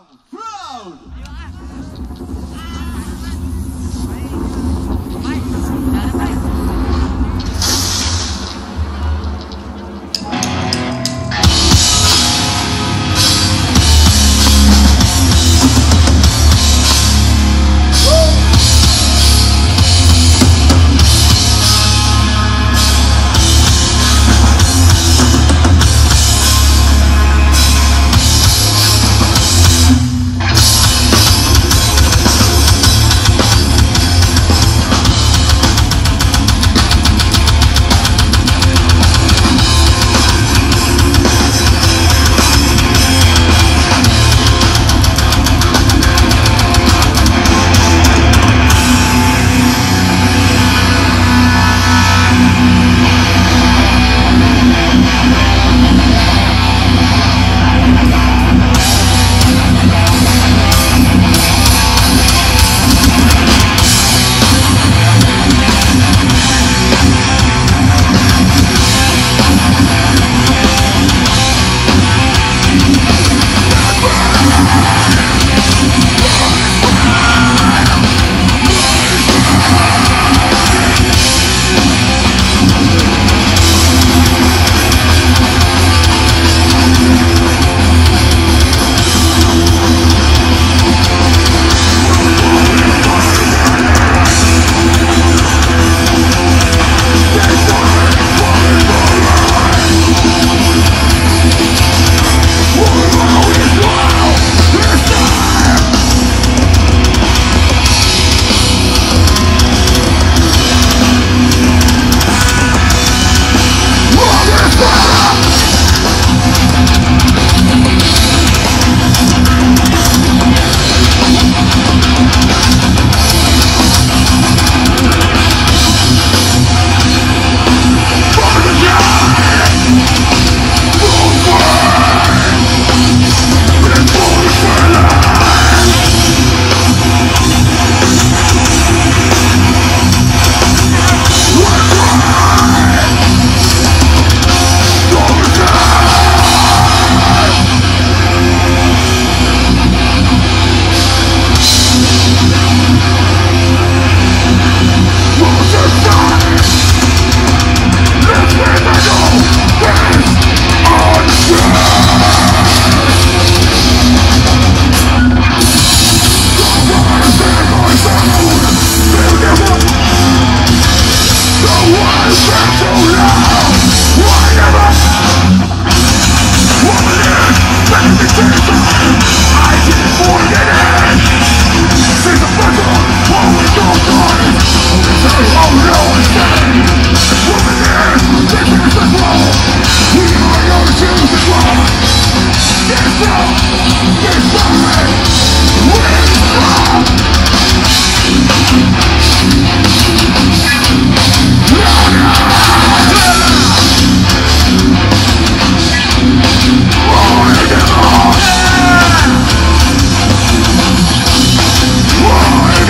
am proud!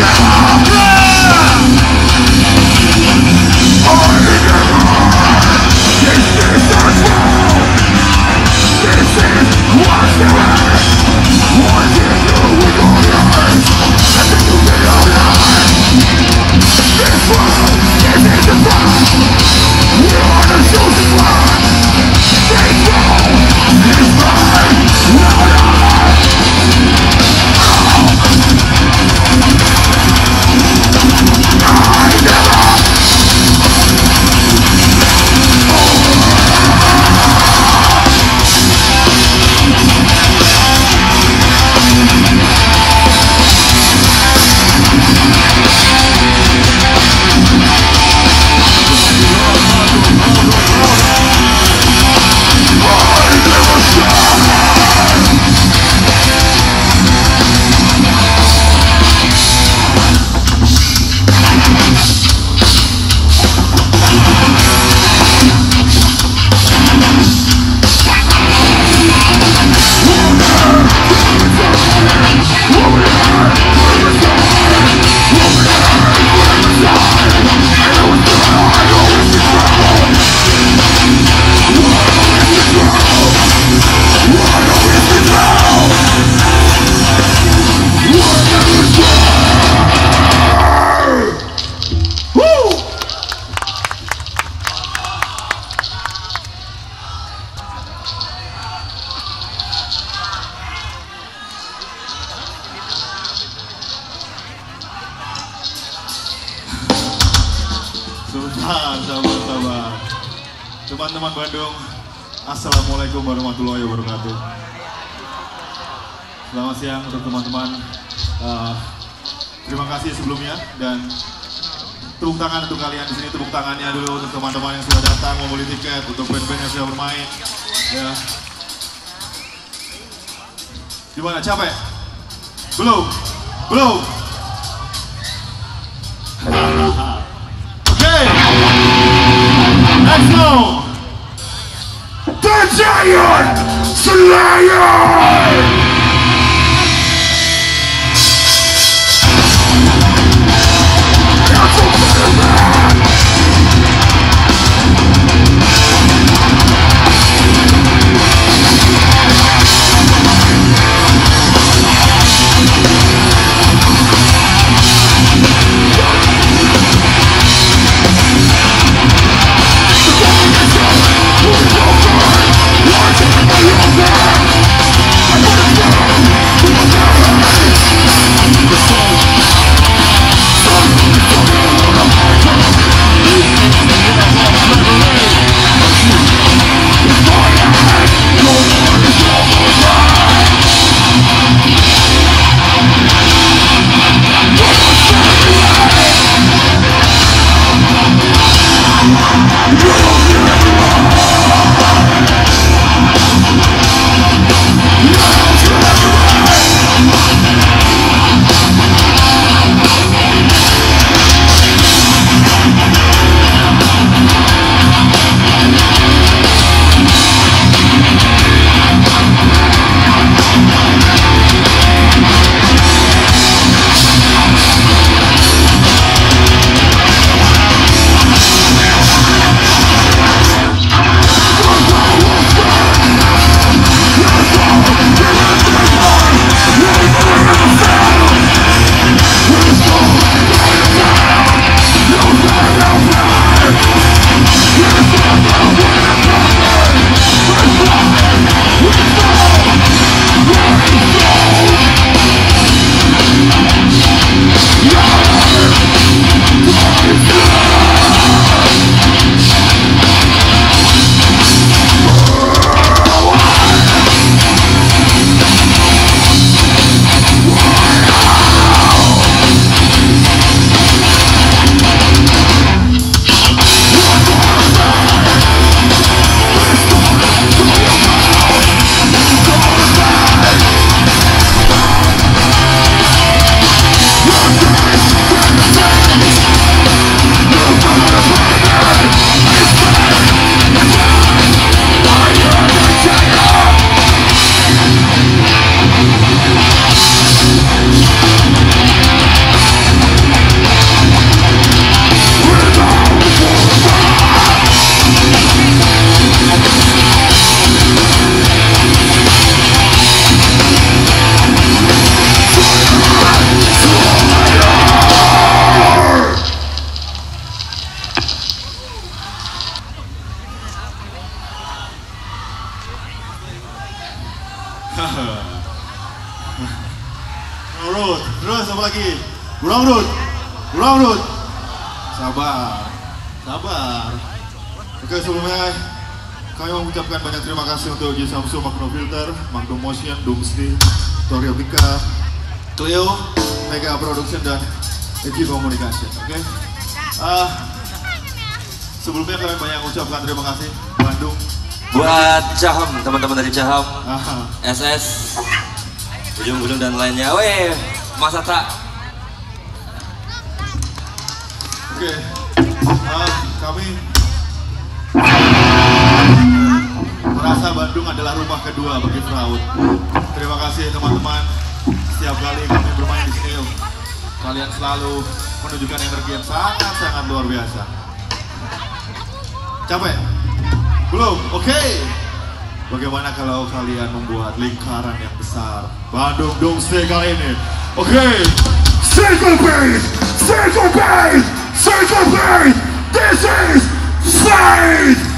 Não! Teman-teman Bandung, Assalamualaikum warahmatullahi wabarakatuh. Selamat siang untuk teman-teman. Uh, terima kasih sebelumnya dan tepuk tangan untuk kalian di sini. Tepuk tangannya dulu untuk teman-teman yang sudah datang membeli tiket, untuk band-band yang sudah bermain. Ya. Gimana capek? Belum? Belum? Go. The Giant Slayer! Urut, terus apa lagi? Kurang urut, kurang urut. Sabar, sabar. Oke sebelumnya kami mengucapkan banyak terima kasih untuk G Samsung, Magno Filter, Magnum Motion, Doomsday, Toriotica, Cleo, Mega Production dan Eki Communication. Oke. Ah, sebelumnya kami banyak mengucapkan terima kasih Bandung. Buat Caham, teman-teman dari Caham, Ah, SS, Ujung-Ujung dan lainnya. Weh, Mas Atta. Oke, Ah, kami merasa Bandung adalah rumah kedua bagi Fraud. Terima kasih teman-teman. Setiap kali kami bermain di sini, kalian selalu menunjukkan energi yang sangat-sangat luar biasa. Capek? Belum? Oke. Bagaimana kalau kalian membuat lingkaran yang besar? Bandung Doomsday kali ini. Oke. Circle Beat! Circle Beat! Circle Beat! This is Fate!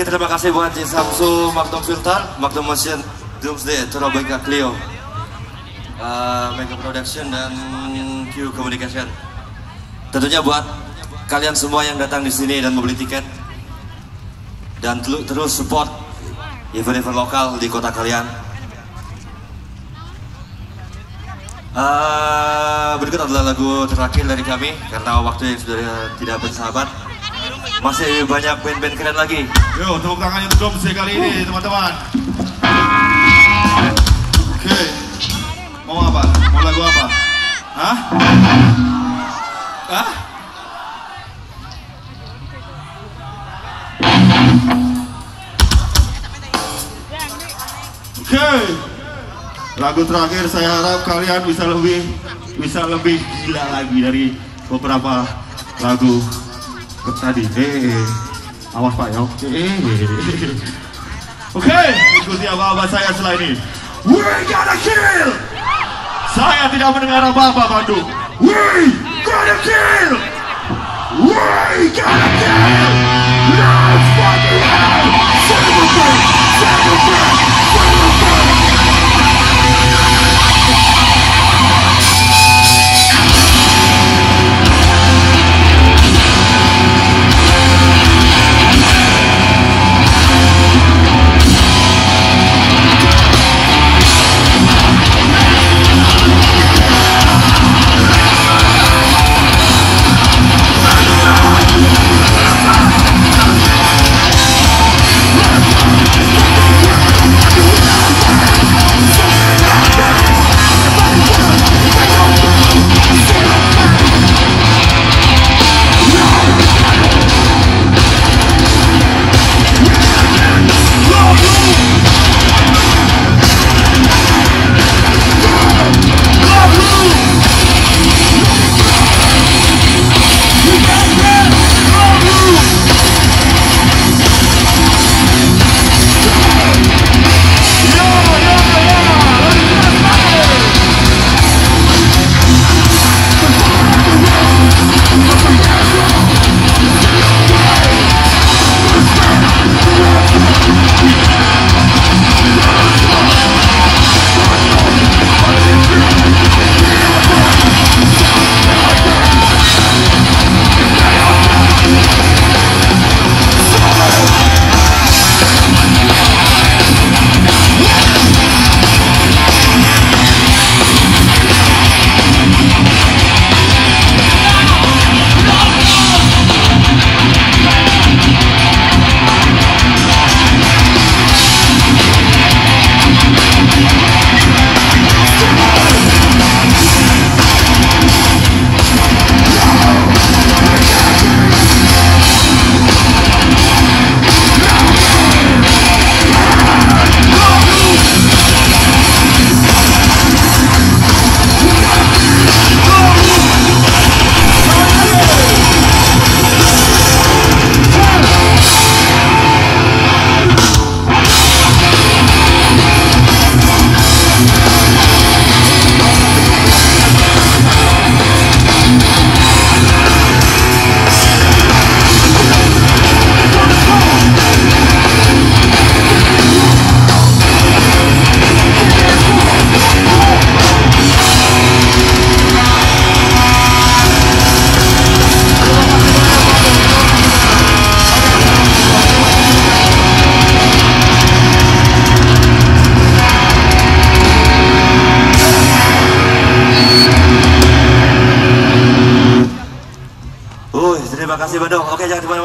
Lagi terima kasih buat Jin Samsu, Magnum Filter, Magnum Motion, Doomsday, Turabeka Clio, uh, Mega Production, dan Q Communication. Tentunya buat kalian semua yang datang di sini dan membeli tiket dan terus support event-event lokal di kota kalian. Uh, berikut adalah lagu terakhir dari kami karena waktu yang sudah tidak bersahabat. Masih banyak band-band keren lagi. Yo, tepuk tangannya untuk Domsday kali ini, teman-teman. Oke. Mau apa? Mau lagu apa? Hah? Hah? Oke. Lagu terakhir saya harap kalian bisa lebih bisa lebih gila lagi dari beberapa lagu ke tadi. Eh, awas Pak ya. Eh. Oke, ikuti apa-apa saya setelah ini. We gotta kill! Saya tidak mendengar apa-apa Bandung. We gotta kill! We gotta kill! Fucking hell!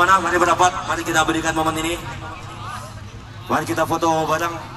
Ke mana-mana. Mari berapat. Mari kita berikan momen ini. Mari kita foto bareng.